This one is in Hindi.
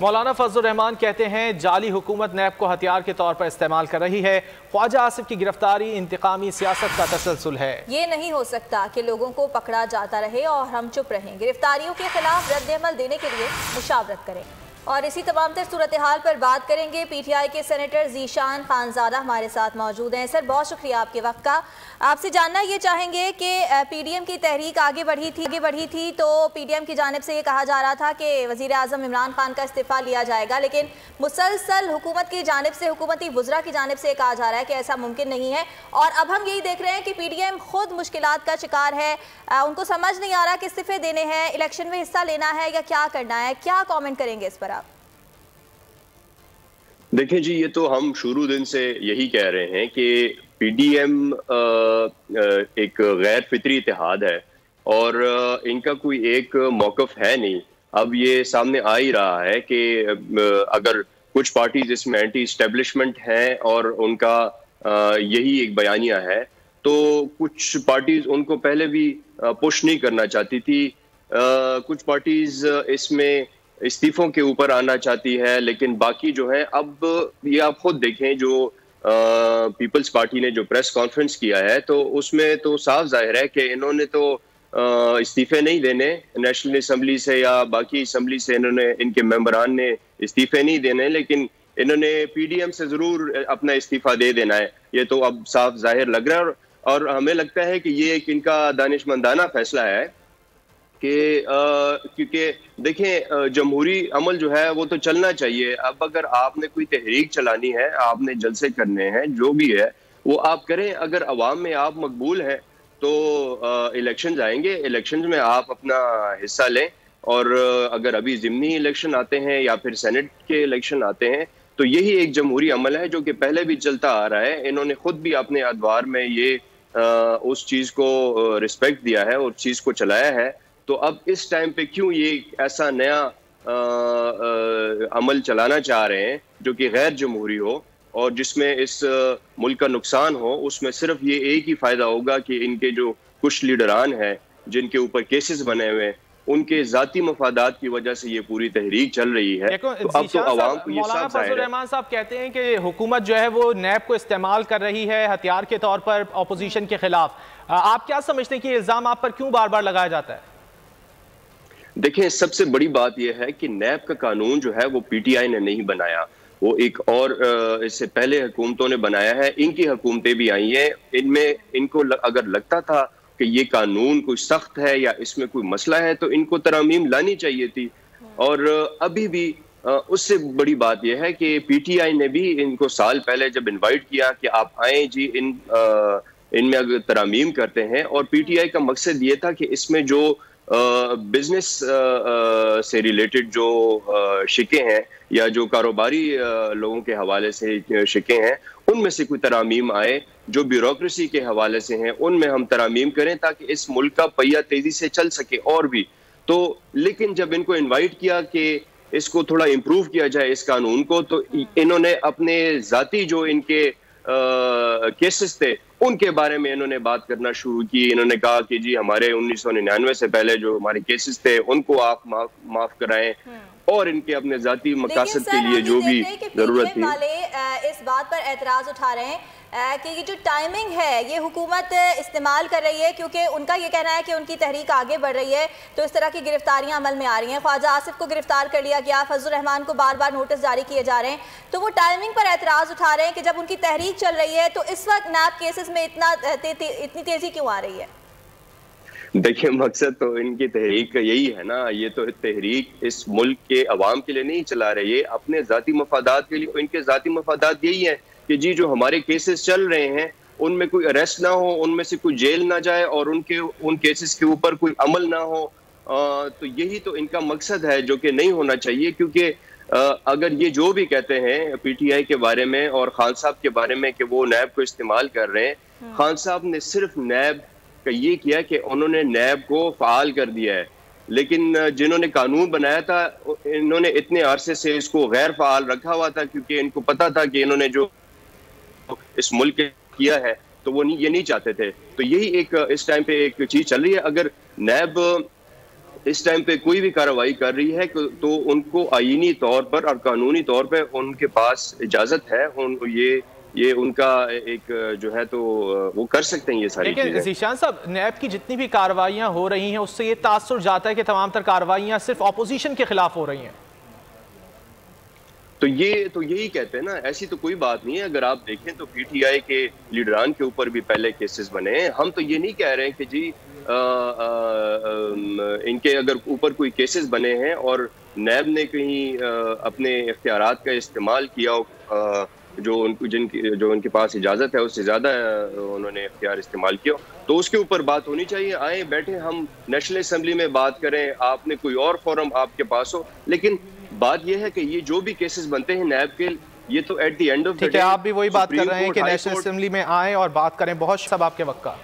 मौलाना फजल रहमान कहते हैं, जाली हुकूमत नैब को हथियार के तौर पर इस्तेमाल कर रही है। ख्वाजा आसिफ की गिरफ्तारी इंतकामी सियासत का तसलसल है। ये नहीं हो सकता कि लोगों को पकड़ा जाता रहे और हम चुप रहें। गिरफ्तारियों के खिलाफ रद्द अमल देने के लिए मुशावरत करें। और इसी तमाम तर सूरत हाल पर बात करेंगे। पीटीआई के सेनेटर जीशान खानजादा हमारे साथ मौजूद हैं। सर, बहुत शुक्रिया आपके वक्त का। आपसे जानना ये चाहेंगे कि पीडीएम की तहरीक आगे बढ़ी थी, आगे बढ़ी थी तो पीडीएम की जानब से ये कहा जा रहा था कि वज़ीर अजम इमरान खान का इस्तीफ़ा लिया जाएगा, लेकिन मुसलसल हुकूमत की जानब से, हुकूमती वज्रा की जानब से कहा जा रहा है कि ऐसा मुमकिन नहीं है। और अब हम यही देख रहे हैं कि पी डी एम खुद मुश्किल का शिकार है। उनको समझ नहीं आ रहा कि इस्तीफ़े देने हैं, इलेक्शन में हिस्सा लेना है या क्या करना है, क्या कॉमेंट करेंगे इस पर? आप देखें जी, ये तो हम शुरू दिन से यही कह रहे हैं कि पीडीएम एक गैर फितरी इतिहाद है और इनका कोई एक मौकफ है नहीं। अब ये सामने आ ही रहा है कि अगर कुछ पार्टीज़ इसमें एंटी स्टेब्लिशमेंट हैं और उनका यही एक बयानिया है तो कुछ पार्टीज़ उनको पहले भी पुश नहीं करना चाहती थी। कुछ पार्टीज़ इसमें इस्तीफों के ऊपर आना चाहती है, लेकिन बाकी जो है, अब ये आप खुद देखें जो पीपल्स पार्टी ने जो प्रेस कॉन्फ्रेंस किया है तो उसमें तो साफ़ ज़ाहिर है कि इन्होंने तो इस्तीफे नहीं देने नेशनल असम्बली से या बाकी असम्बली से इन्होंने, इनके मेम्बरान ने इस्तीफे नहीं देने, लेकिन इन्होंने पीडीएम से ज़रूर अपना इस्तीफा दे देना है। ये तो अब साफ़ ज़ाहिर लग रहा है और हमें लगता है कि ये एक इनका दानिशमंदाना फैसला है। कि क्योंकि देखें जमहूरी अमल जो है वो तो चलना चाहिए। अब अगर आपने कोई तहरीक चलानी है आपने जलसे करने हैं जो भी है वो आप करें। अगर अवाम में आप मकबूल हैं तो इलेक्शन आएँगे। इलेक्शन में आप अपना हिस्सा लें। और अगर अभी ज़िमनी इलेक्शन आते हैं या फिर सेनेट के इलेक्शन आते हैं तो यही एक जमहूरी अमल है जो कि पहले भी चलता आ रहा है। इन्होंने खुद भी अपने अदवार में ये आ, उस चीज़ को रिस्पेक्ट दिया है और चीज़ को चलाया है। तो अब इस टाइम पे क्यों ये ऐसा नया आ, आ, अमल चलाना चाह रहे हैं जो कि गैर जमहूरी हो और जिसमें इस मुल्क का नुकसान हो उसमें सिर्फ़ ये एक ही फ़ायदा होगा कि इनके जो कुछ लीडरान हैं जिनके ऊपर केसेस बने हुए हैं उनके जाती मफादात की वजह से ये पूरी तहरीक चल रही है। तो अब तो अवाम को ये सब रहमान साहब कहते हैं कि हुकूमत जो है वो नैब को इस्तेमाल कर रही है हथियार के तौर पर अपोजिशन के खिलाफ। आप क्या समझते हैं कि इल्ज़ाम आप पर क्यों बार बार लगाया जाता है? देखें सबसे बड़ी बात यह है कि नैब का कानून जो है, वो पीटीआई ने नहीं बनाया। वो एक और इससे पहले हुकूमतों ने बनाया है। इनकी हुकूमतें भी आई हैं। इनमें, इनको अगर लगता था कि ये कानून कोई सख्त है या इसमें कोई मसला है तो इनको तरामीम लानी चाहिए थी। और अभी भी उससे बड़ी बात यह है कि पीटीआई ने भी इनको साल पहले जब इनवाइट किया कि आप आए जी, इन इनमें अगर तरामीम करते हैं, और पीटीआई का मकसद ये था कि इसमें जो बिज़नेस से रिलेटेड जो शिके हैं या जो कारोबारी लोगों के हवाले से शिके हैं, उनमें से कोई तरामीम आए जो ब्यूरोक्रेसी के हवाले से हैं, उनमें हम तरामीम करें ताकि इस मुल्क का पहिया तेज़ी से चल सके और भी। तो लेकिन जब इनको इनवाइट किया कि इसको थोड़ा इम्प्रूव किया जाए इस कानून को तो इन्होंने अपने जाती जो इनके केसेस थे उनके बारे में इन्होंने बात करना शुरू की इन्होंने कहा कि जी, हमारे उन्नीस सौ निन्यानवे से पहले जो हमारे केसेस थे, उनको आप माफ़ माफ़ कराएँ हम्म। और इनके अपने जाती मकासद के लिए जो भी ज़रूरत थी। इस बात पर एतराज़ उठा रहे हैं कि ये जो टाइमिंग है ये हुकूमत इस्तेमाल कर रही है क्योंकि उनका ये कहना है कि उनकी तहरीक आगे बढ़ रही है तो इस तरह की गिरफ्तारियाँ अमल में आ रही हैं। ख्वाजा आसिफ को गिरफ़्तार कर लिया गया फजल रहमान को बार बार नोटिस जारी किए जा रहे हैं। तो वो टाइमिंग पर एतराज़ उठा रहे हैं कि जब उनकी तहरीक चल रही है तो इस वक्त नैब केसेस में इतना ते, ते, इतनी तेज़ी क्यों आ रही है? देखिए मकसद तो इनकी तहरीक का यही है ना ये तो तहरीक इस मुल्क के अवाम के लिए नहीं चला रहे ये अपने जाती मफादात के लिए इनके जाती मफादात यही है कि जी जो हमारे केसेस चल रहे हैं उनमें कोई अरेस्ट ना हो उनमें से कोई जेल ना जाए और उनके उन केसेस के ऊपर कोई अमल ना हो आ, तो यही तो इनका मकसद है जो कि नहीं होना चाहिए क्योंकि अगर ये जो भी कहते हैं पीटीआई के बारे में और खान साहब के बारे में कि वो नैब को इस्तेमाल कर रहे हैं हाँ। खान साहब ने सिर्फ़ नैब ये किया कि उन्होंने नैब को फाल कर दिया है। लेकिन जिन्होंने कानून बनाया था इन्होंने इतने अरसे से इसको गैर फाल रखा हुआ था, क्योंकि इनको पता था कि इन्होंने जो इस मुल्क किया है तो वो नहीं, ये नहीं चाहते थे। तो यही एक इस टाइम पे एक चीज़ चल रही है। अगर नैब इस टाइम पे कोई भी कार्रवाई कर रही है तो उनको आईनी तौर पर और कानूनी तौर पर उनके पास इजाज़त है, उन, ये ये उनका एक जो है तो वो कर सकते हैं ये सारी लेकिन जीशान साहब नैब की जितनी भी कार्रवाइयाँ हो रही हैं उससे ये तासर जाता है कि तमाम तर कार्रवाइयाँ सिर्फ़ अपोजिशन के खिलाफ हो रही हैं। तो ये तो यही कहते हैं ना ऐसी तो कोई बात नहीं है। अगर आप देखें तो पीटीआई के लीडरान के ऊपर भी पहले केसेस बने हैं। हम तो ये नहीं कह रहे हैं कि जी आ, आ, आ, इनके अगर ऊपर कोई केसेस बने हैं और नैब ने कहीं अपने इख्तियार का इस्तेमाल किया जो उनको जिनकी जो उनके पास इजाज़त है उससे ज़्यादा उन्होंने अख्तियार इस्तेमाल किया। तो उसके ऊपर बात होनी चाहिए। आए बैठे हम नेशनल असम्बली में बात करें। आपने कोई और फॉरम आपके पास हो। लेकिन बात यह है कि ये जो भी केसेस बनते हैं नैब के ये तो एट द एंड ऑफ़ ठीक है आप भी वही बात कर रहे हैं कि नेशनल असेंबली में आए और बात करें। बहुत सब आपके वक्त का